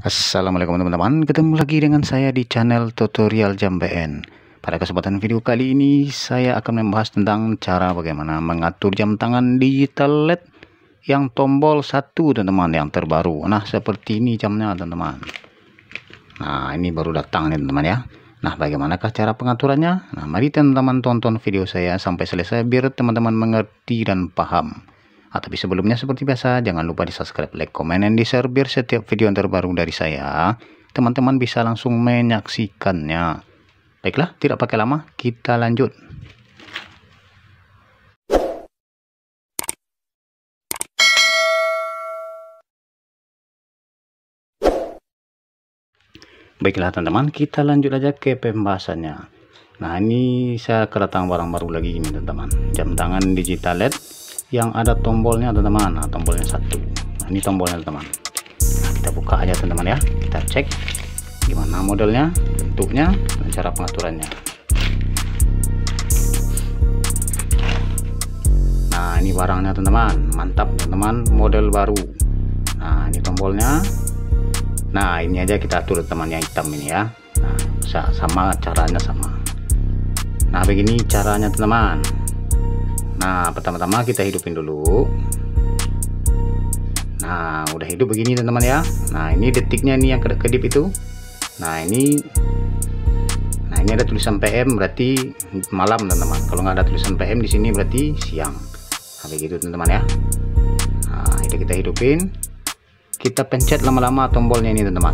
Assalamualaikum teman-teman. Ketemu lagi dengan saya di channel tutorial jam BN Pada kesempatan video kali ini Saya akan membahas tentang cara bagaimana mengatur jam tangan digital LED Yang tombol satu teman-teman yang terbaru. Nah seperti ini jamnya teman-teman. Nah ini baru datang nih teman-teman ya. Nah bagaimanakah cara pengaturannya? Nah mari teman-teman tonton video saya sampai selesai Biar teman-teman mengerti dan paham Ah, tapi sebelumnya seperti biasa, jangan lupa di subscribe, like, komen, dan di share biar setiap video yang terbaru dari saya, teman-teman bisa langsung menyaksikannya. Baiklah, tidak pakai lama, kita lanjut. Baiklah teman-teman, kita lanjut aja ke pembahasannya. Nah ini saya kedatangan barang baru lagi ini teman-teman. Jam tangan digital LED yang ada tombolnya teman-teman nah tombolnya satu. Nah, ini tombolnya teman. Nah, kita buka aja teman-teman ya. Kita cek gimana modelnya bentuknya dan cara pengaturannya. Nah ini barangnya teman-teman. Mantap teman-teman. Model baru. Nah ini tombolnya. Nah ini aja kita atur teman yang hitam ini ya. Nah sama caranya sama. Nah begini caranya teman-teman nah pertama-tama kita hidupin dulu. Nah udah hidup begini teman-teman ya. Nah ini detiknya ini yang kedip-kedip itu. Nah ini nah ini ada tulisan PM berarti malam teman-teman. Kalau nggak ada tulisan PM di sini berarti siang. Nah begitu teman-teman ya. Nah ini kita hidupin. Kita pencet lama-lama tombolnya ini teman-teman.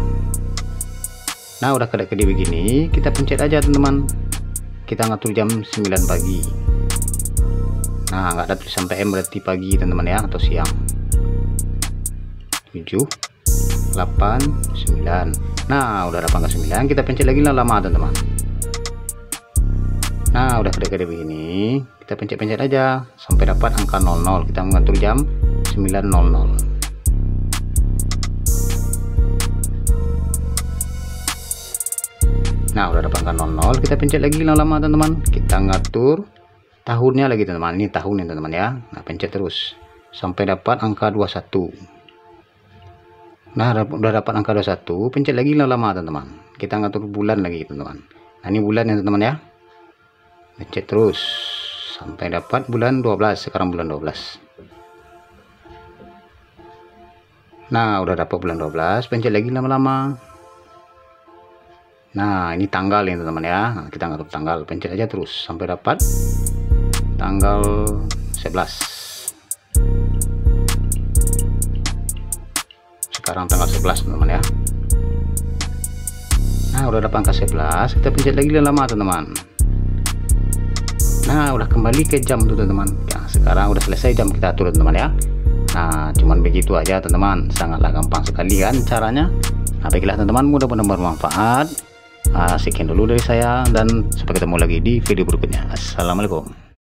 Nah udah kedip-kedip begini kita pencet aja teman-teman. Kita ngatur jam 9 pagi nah nggak ada tulisan PM berarti pagi teman-teman ya atau siang. 7 8 9 nah udah ada angka 9 kita pencet lagi lama teman-teman. Nah udah gede-gede begini kita pencet-pencet aja sampai dapat angka 00 kita mengatur jam 900 nah udah dapat angka 00 kita pencet lagi lama teman-teman. Kita ngatur tahunnya lagi teman-teman. Ini tahun ini teman-teman ya. Nah pencet terus. Sampai dapat angka 21 nah udah dapat angka 21 pencet lagi lama teman-teman. Kita ngatur bulan lagi teman-teman. Nah ini bulan ya teman-teman ya. Pencet terus. Sampai dapat bulan 12 sekarang bulan 12 nah udah dapat bulan 12 pencet lagi lama-lama. Nah ini tanggal ya teman-teman ya. Nah, kita ngatur tanggal. Pencet aja terus. Sampai dapat tanggal 11 sekarang tanggal 11 teman-teman ya. Nah udah ada angka 11 kita pencet lagi lama teman-teman. Nah udah kembali ke jam tuh teman-teman. Ya sekarang udah selesai jam kita atur teman-teman ya. Nah cuman begitu aja teman-teman. Sangatlah gampang sekali kan caranya. Nah baiklah teman-teman. Mudah-mudahan bermanfaat. Nah, sekian dulu dari saya dan sampai ketemu lagi di video berikutnya. Assalamualaikum